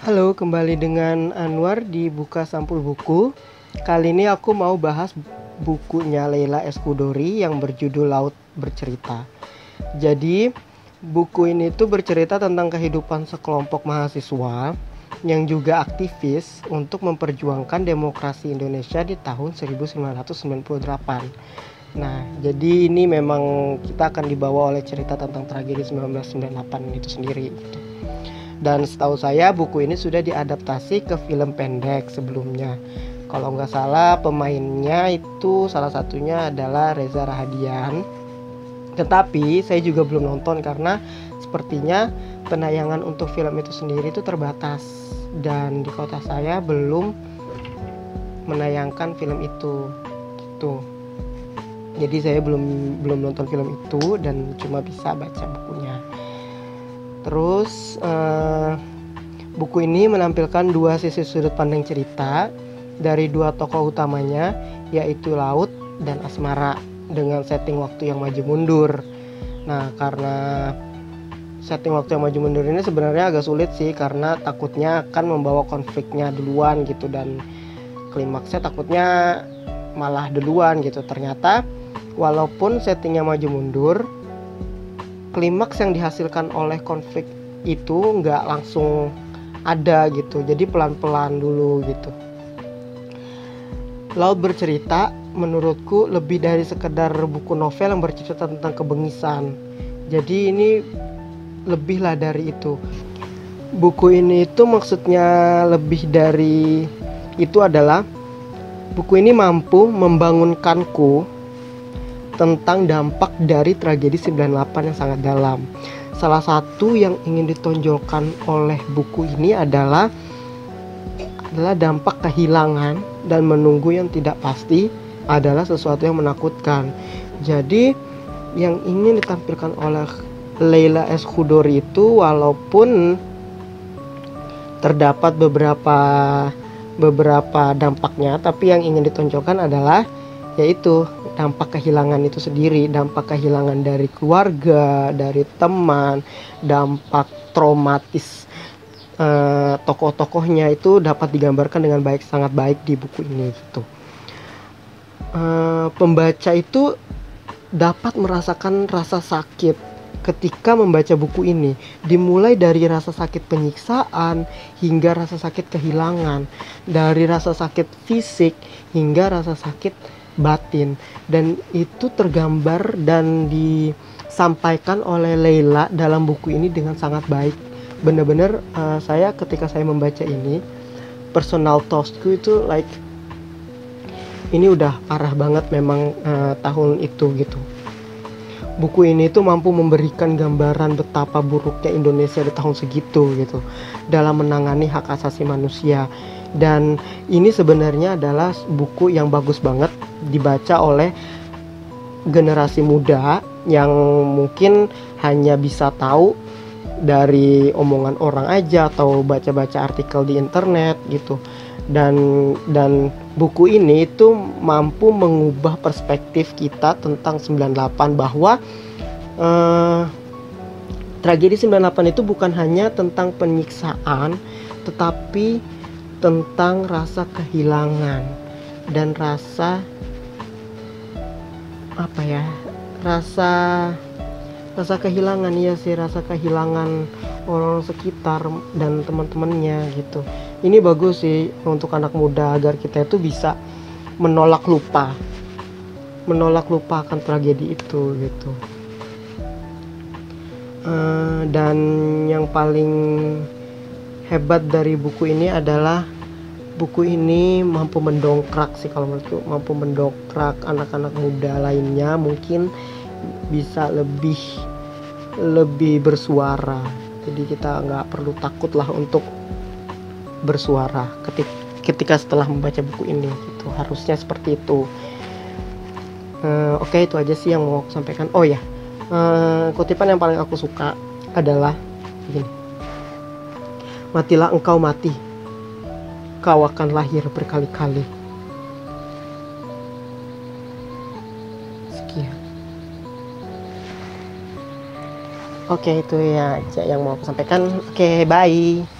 Halo, kembali dengan Anwar di Buka Sampul Buku. Kali ini aku mau bahas bukunya Leila Eskudori yang berjudul Laut Bercerita. Jadi, buku ini tuh bercerita tentang kehidupan sekelompok mahasiswa yang juga aktivis untuk memperjuangkan demokrasi Indonesia di tahun 1998. Nah, jadi ini memang kita akan dibawa oleh cerita tentang tragedi 1998 itu sendiri. Dan setahu saya buku ini sudah diadaptasi ke film pendek sebelumnya. Kalau nggak salah pemainnya itu salah satunya adalah Reza Rahadian. Tetapi saya juga belum nonton karena sepertinya penayangan untuk film itu sendiri itu terbatas dan di kota saya belum menayangkan film itu. Gitu. Jadi saya belum belum nonton film itu dan cuma bisa baca bukunya. Terus uh, buku ini menampilkan dua sisi sudut pandang cerita dari dua tokoh utamanya yaitu Laut dan Asmara dengan setting waktu yang maju mundur. Nah, karena setting waktu yang maju mundur ini sebenarnya agak sulit sih karena takutnya akan membawa konfliknya duluan gitu dan klimaksnya takutnya malah duluan gitu. Ternyata walaupun settingnya maju mundur, klimaks yang dihasilkan oleh konflik itu nggak langsung ada gitu. Jadi pelan-pelan dulu gitu. Laut bercerita menurutku lebih dari sekedar buku novel yang bercerita tentang kebengisan. Jadi ini lebih lah dari itu. Buku ini itu maksudnya lebih dari itu adalah buku ini mampu membangunkanku tentang dampak dari tragedi 98 yang sangat dalam. Salah satu yang ingin ditonjolkan oleh buku ini adalah adalah dampak kehilangan dan menunggu yang tidak pasti adalah sesuatu yang menakutkan. Jadi yang ingin ditampilkan oleh Leila S. Khudori itu walaupun terdapat beberapa beberapa dampaknya tapi yang ingin ditonjolkan adalah yaitu dampak kehilangan itu sendiri, dampak kehilangan dari keluarga, dari teman, dampak traumatis uh, tokoh-tokohnya itu dapat digambarkan dengan baik, sangat baik di buku ini gitu. Uh, pembaca itu dapat merasakan rasa sakit ketika membaca buku ini dimulai dari rasa sakit penyiksaan hingga rasa sakit kehilangan dari rasa sakit fisik hingga rasa sakit batin. Dan itu tergambar dan disampaikan oleh Leila dalam buku ini dengan sangat baik. Benar-benar uh, saya ketika saya membaca ini personal thoughtsku itu like ini udah parah banget memang uh, tahun itu gitu. Buku ini tuh mampu memberikan gambaran betapa buruknya Indonesia di tahun segitu gitu dalam menangani hak asasi manusia. Dan ini sebenarnya adalah buku yang bagus banget dibaca oleh generasi muda yang mungkin hanya bisa tahu dari omongan orang aja atau baca-baca artikel di internet gitu. Dan dan buku ini itu mampu mengubah perspektif kita tentang 98 bahwa eh, tragedi 98 itu bukan hanya tentang penyiksaan tetapi tentang rasa kehilangan dan rasa apa ya rasa rasa kehilangan ya sih rasa kehilangan orang sekitar dan teman-temannya gitu. Ini bagus sih untuk anak muda agar kita itu bisa menolak lupa menolak lupa akan tragedi itu gitu. Uh, dan yang paling hebat dari buku ini adalah buku ini mampu mendongkrak sih kalau menurutku. Mampu mendongkrak anak-anak muda lainnya. Mungkin bisa lebih lebih bersuara. Jadi kita nggak perlu takut lah untuk bersuara ketika ketika setelah membaca buku ini gitu. Harusnya seperti itu. Uh, oke okay, itu aja sih yang mau aku sampaikan. Oh ya uh, kutipan yang paling aku suka adalah begini matilah engkau mati kau akan lahir berkali-kali. Sekian. Oke itu ya yang mau aku sampaikan. Oke bye